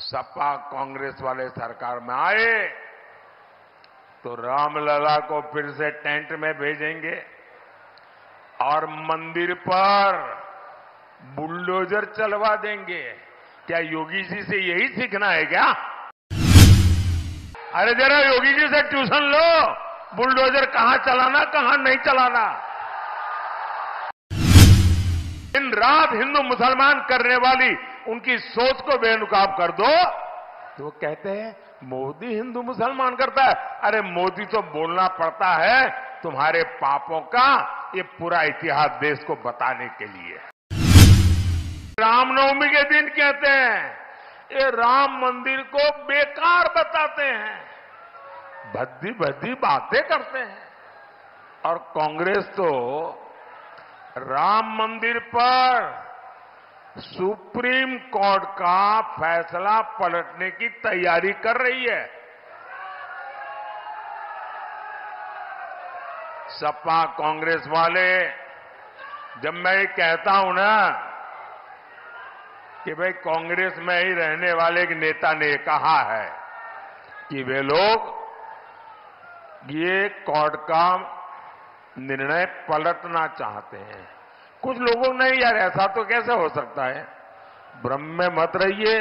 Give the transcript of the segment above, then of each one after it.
सपा कांग्रेस वाले सरकार में आए तो रामलला को फिर से टेंट में भेजेंगे और मंदिर पर बुलडोजर चलवा देंगे। क्या योगी जी से यही सीखना है क्या? अरे जरा योगी जी से ट्यूशन लो, बुलडोजर कहाँ चलाना, कहाँ नहीं चलाना। दिन रात हिंदू मुसलमान करने वाली उनकी सोच को बेनुकाब कर दो। तो कहते हैं, मोदी हिंदू मुसलमान करता है। अरे मोदी तो बोलना पड़ता है तुम्हारे पापों का, ये पूरा इतिहास देश को बताने के लिए रामनवमी के दिन कहते हैं, ये राम मंदिर को बेकार बताते हैं। भद्दी भद्दी बातें करते हैं। और कांग्रेस तो राम मंदिर पर सुप्रीम कोर्ट का फैसला पलटने की तैयारी कर रही है। सपा कांग्रेस वाले, जब मैं ये कहता हूँ ना कि भाई कांग्रेस में ही रहने वाले एक नेता ने कहा है कि वे लोग ये कोर्ट का निर्णय पलटना चाहते हैं। कुछ लोगों ने यार, ऐसा तो कैसे हो सकता है? भ्रम में मत रहिए।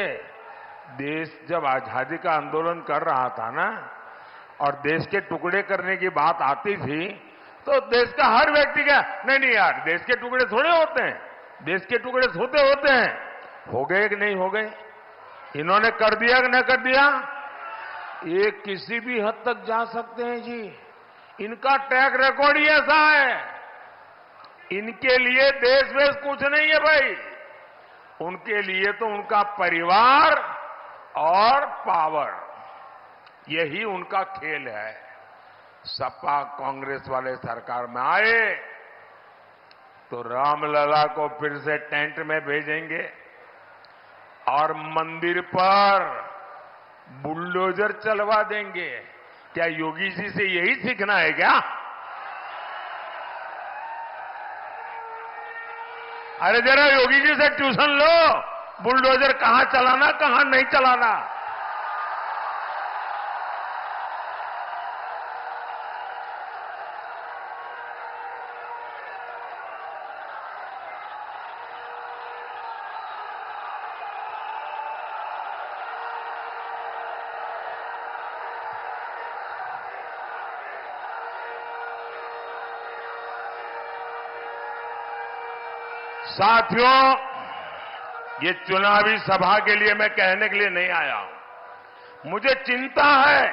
देश जब आज़ादी का आंदोलन कर रहा था ना, और देश के टुकड़े करने की बात आती थी तो देश का हर व्यक्ति क्या नहीं नहीं यार, देश के टुकड़े थोड़े होते हैं, देश के टुकड़े होते होते हैं। हो गए कि नहीं हो गए? इन्होंने कर दिया कि न कर दिया? ये किसी भी हद तक जा सकते हैं जी। इनका ट्रैक रिकॉर्ड ही ऐसा है। इनके लिए देश वेश कुछ नहीं है भाई। उनके लिए तो उनका परिवार और पावर, यही उनका खेल है। सपा कांग्रेस वाले सरकार में आए तो रामलला को फिर से टेंट में भेजेंगे और मंदिर पर बुलडोजर चलवा देंगे। क्या योगी जी से यही सीखना है क्या? अरे जरा योगी जी से ट्यूशन लो बुलडोजर कहाँ चलाना कहाँ नहीं चलाना। साथियों, ये चुनावी सभा के लिए मैं कहने के लिए नहीं आया हूँ। मुझे चिंता है,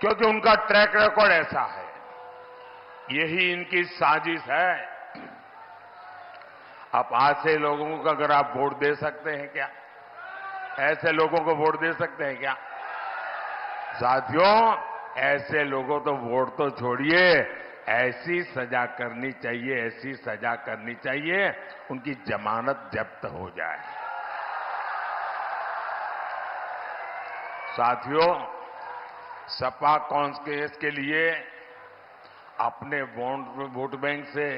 क्योंकि उनका ट्रैक रिकॉर्ड ऐसा है। यही इनकी साजिश है। आप ऐसे लोगों को अगर आप वोट दे सकते हैं क्या? ऐसे लोगों को वोट दे सकते हैं क्या? साथियों, ऐसे लोगों तो वोट तो छोड़िए। ऐसी सजा करनी चाहिए, ऐसी सजा करनी चाहिए, उनकी जमानत जब्त हो जाए। साथियों, सपा कांग्रेस के लिए अपने वोट बैंक से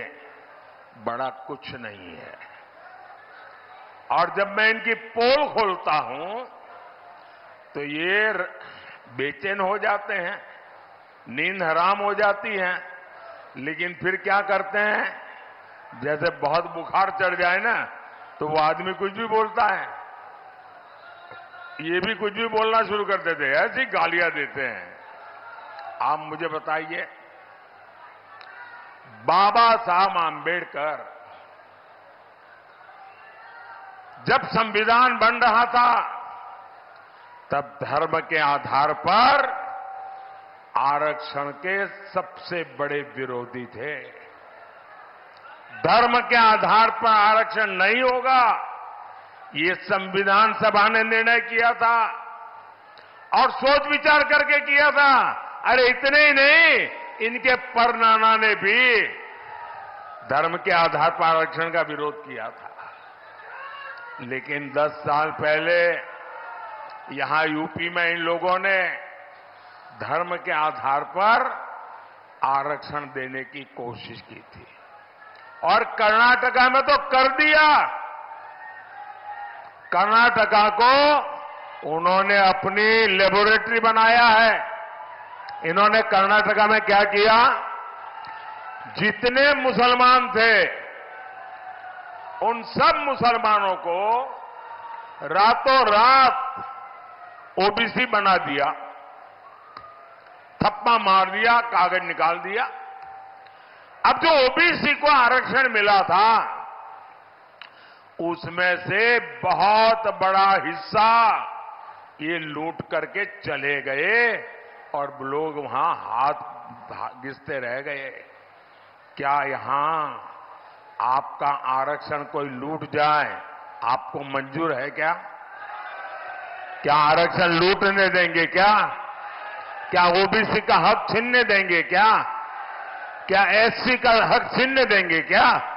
बड़ा कुछ नहीं है। और जब मैं इनकी पोल खोलता हूँ तो ये बेचैन हो जाते हैं, नींद हराम हो जाती है लेकिन फिर क्या करते हैं? जैसे बहुत बुखार चढ़ जाए ना तो वो आदमी कुछ भी बोलता है। ये भी कुछ भी बोलना शुरू कर देते हैं, ऐसी गालियाँ देते हैं। आप मुझे बताइए, बाबा साहब आंबेडकर, जब संविधान बन रहा था, तब धर्म के आधार पर आरक्षण के सबसे बड़े विरोधी थे। धर्म के आधार पर आरक्षण नहीं होगा, ये संविधान सभा ने निर्णय किया था और सोच विचार करके किया था। अरे इतने ही नहीं, इनके परनाना ने भी धर्म के आधार पर आरक्षण का विरोध किया था। लेकिन 10 साल पहले यहाँ यूपी में इन लोगों ने धर्म के आधार पर आरक्षण देने की कोशिश की थी। और कर्नाटका में तो कर दिया। कर्नाटका को उन्होंने अपनी लेबोरेटरी बनाया है। इन्होंने कर्नाटका में क्या किया? जितने मुसलमान थे, उन सब मुसलमानों को रातों रात ओबीसी बना दिया। थप्पा मार दिया, कागज़ निकाल दिया। अब जो ओबीसी को आरक्षण मिला था, उसमें से बहुत बड़ा हिस्सा ये लूट करके चले गए और लोग वहाँ हाथ घिसते रह गए। क्या यहाँ आपका आरक्षण कोई लूट जाए? आपको मंजूर है क्या? क्या आरक्षण लूटने देंगे क्या? क्या ओबीसी का हक छीनने देंगे क्या? क्या एससी का हक छीनने देंगे क्या?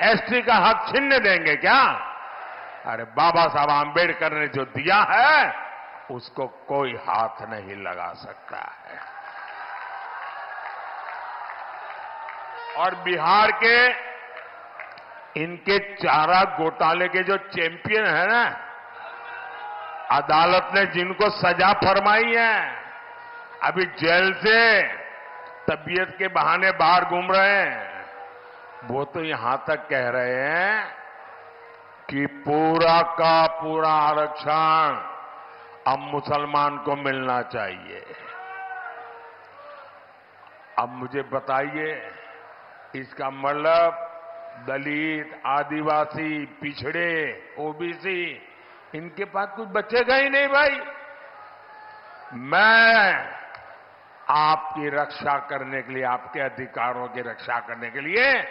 एसटी का हक छीनने देंगे क्या? अरे बाबा साहब आंबेडकर ने जो दिया है, उसको कोई हाथ नहीं लगा सकता है। और बिहार के इनके चारा घोटाले के जो चैंपियन है ना, अदालत ने जिनको सजा फरमाई है। अभी जेल से तबीयत के बहाने बाहर घूम रहे हैं। वो तो यहाँ तक कह रहे हैं कि पूरा का पूरा आरक्षण अब मुसलमान को मिलना चाहिए। अब मुझे बताइए, इसका मतलब दलित, आदिवासी, पिछड़े, ओबीसी, इनके पास कुछ बचेगा ही नहीं भाई। मैं आपकी रक्षा करने के लिए, आपके अधिकारों की रक्षा करने के लिए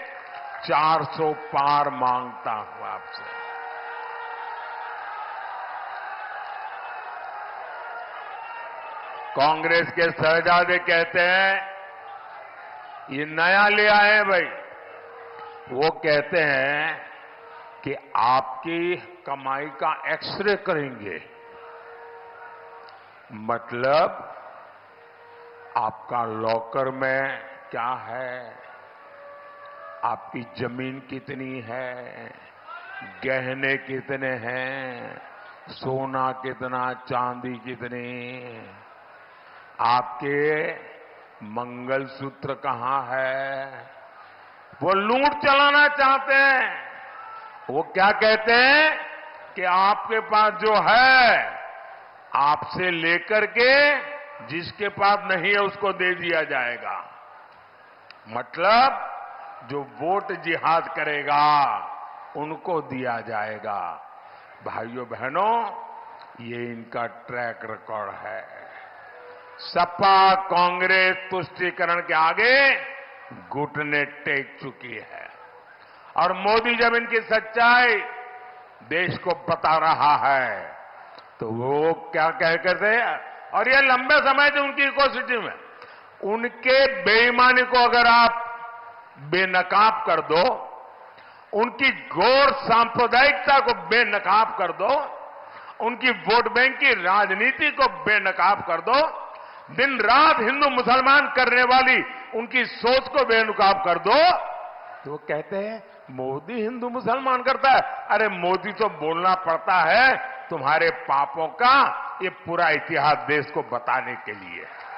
400 पार माँगता हूँ आपसे। कांग्रेस के शहजादे कहते हैं, ये नया ले आए भाई। वो कहते हैं कि आपकी कमाई का एक्सरे करेंगे। मतलब आपका लॉकर में क्या है? आपकी ज़मीन कितनी है? गहने कितने हैं? सोना कितना? चांदी कितनी? आपके मंगलसूत्र कहाँ है? वो लूट चलाना चाहते हैं। वो क्या कहते हैं कि आपके पास जो है, आपसे लेकर के जिसके पास नहीं है उसको दे दिया जाएगा। मतलब जो वोट जिहाद करेगा, उनको दिया जाएगा। भाइयों बहनों, ये इनका ट्रैक रिकॉर्ड है। सपा कांग्रेस तुष्टिकरण के आगे घुटने टेक चुकी है। और मोदी जब इनकी सच्चाई देश को बता रहा है तो वो क्या कह करते और ये लंबे समय से उनकी इकोसिटी में। उनके बेईमानी को अगर आप बेनकाब कर दो, उनकी घोर सांप्रदायिकता को बेनकाब कर दो, उनकी वोट बैंक की राजनीति को बेनकाब कर दो, दिन रात हिंदू मुसलमान करने वाली उनकी सोच को बेनुकाब कर दो तो कहते हैं, मोदी हिंदू मुसलमान करता है। अरे, मोदी तो बोलना पड़ता है, तुम्हारे पापों का ये पूरा इतिहास देश को बताने के लिए। है